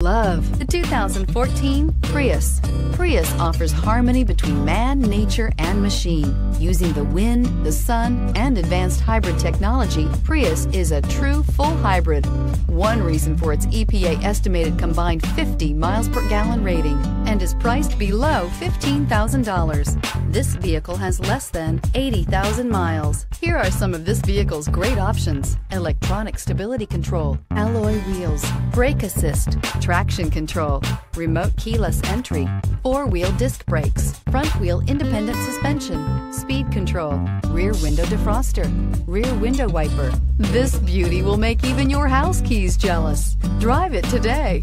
Love the 2014 Prius. Prius offers harmony between man, nature, and machine. Using the wind, the sun, and advanced hybrid technology, Prius is a true full hybrid. One reason for its EPA estimated combined 50 miles per gallon rating and is priced below $15,000. This vehicle has less than 80,000 miles. Here are some of this vehicle's great options. Electronic stability control, alloy wheels, brake assist, traction control, remote keyless entry, four-wheel disc brakes, front-wheel independent suspension, speed control, rear window defroster, rear window wiper. This beauty will make even your house keys jealous. Drive it today.